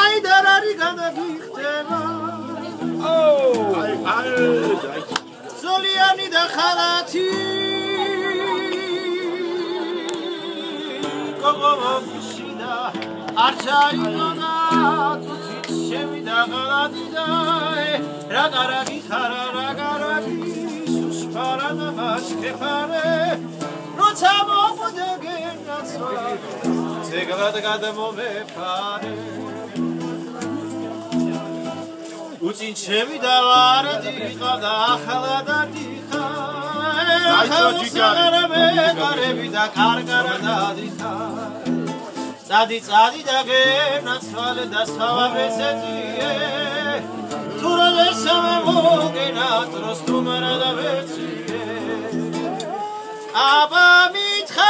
აი დარარი განაგიხდება აი აი ზოლიანი და ხალათი. გოგოშიდა არ ჩაიგონა თუცით შევიდა ხალათი და რა კარგი ხარა რა კარგი სუსფარა და მასკეფარე როცა მოგვდეგენაცვა ზეგლად გადმომეფარე უცინ ჩემი და ვარდი ყავდა ახლა და დიხა კარები და კარკარა დადიხა წადი წადი და გენაცვალე და სავაბესეთიე თუ რა ესამე მოგენა დროს თუ მარა და ვეციე აბა It's hot.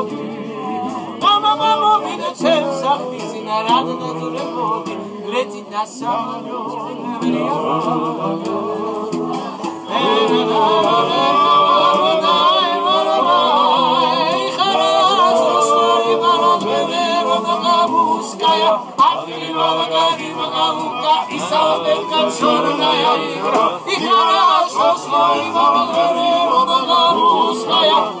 მამა მომინა ჩემს ახმიზინა რად დაძრებოდი გრეწი და სამარო Yeah.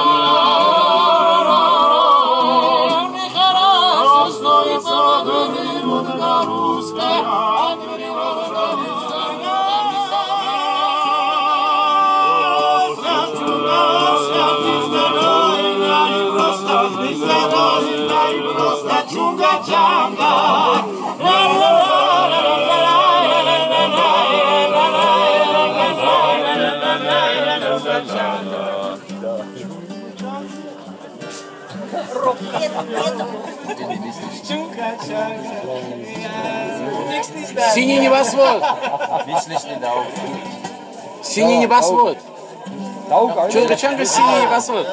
Синий небосвод. Синий небосвод. Челка-чанка, синий небосвод.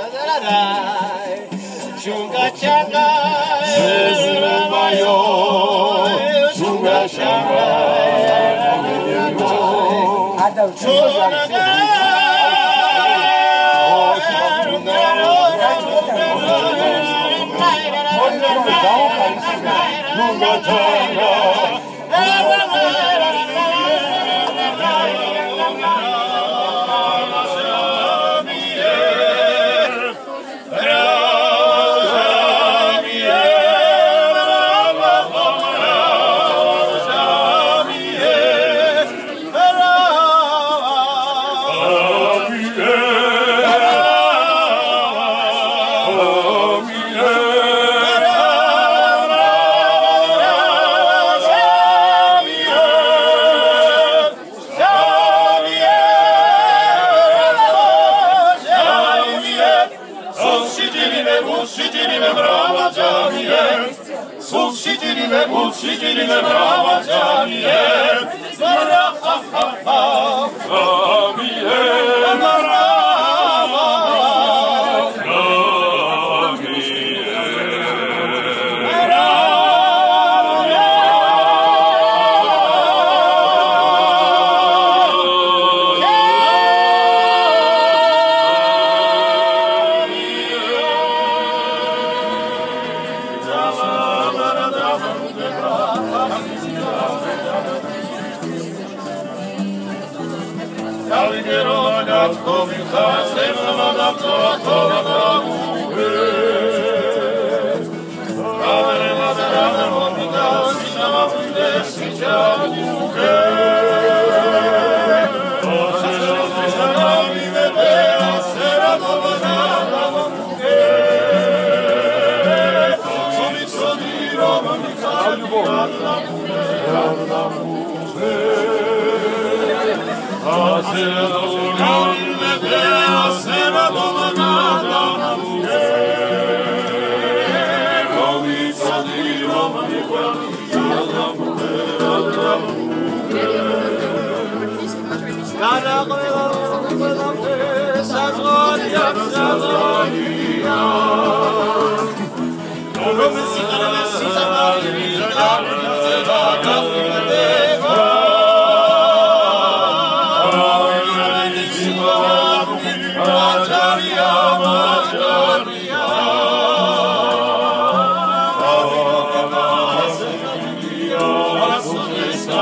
중가 창가 스스로 봐요 중가 창가. 아들 중가 창가 God's name, the Lord of God,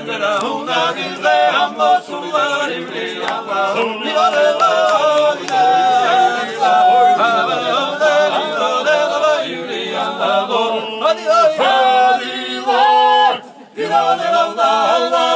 una dirle ambo sullare brillava mi vale la vita Di la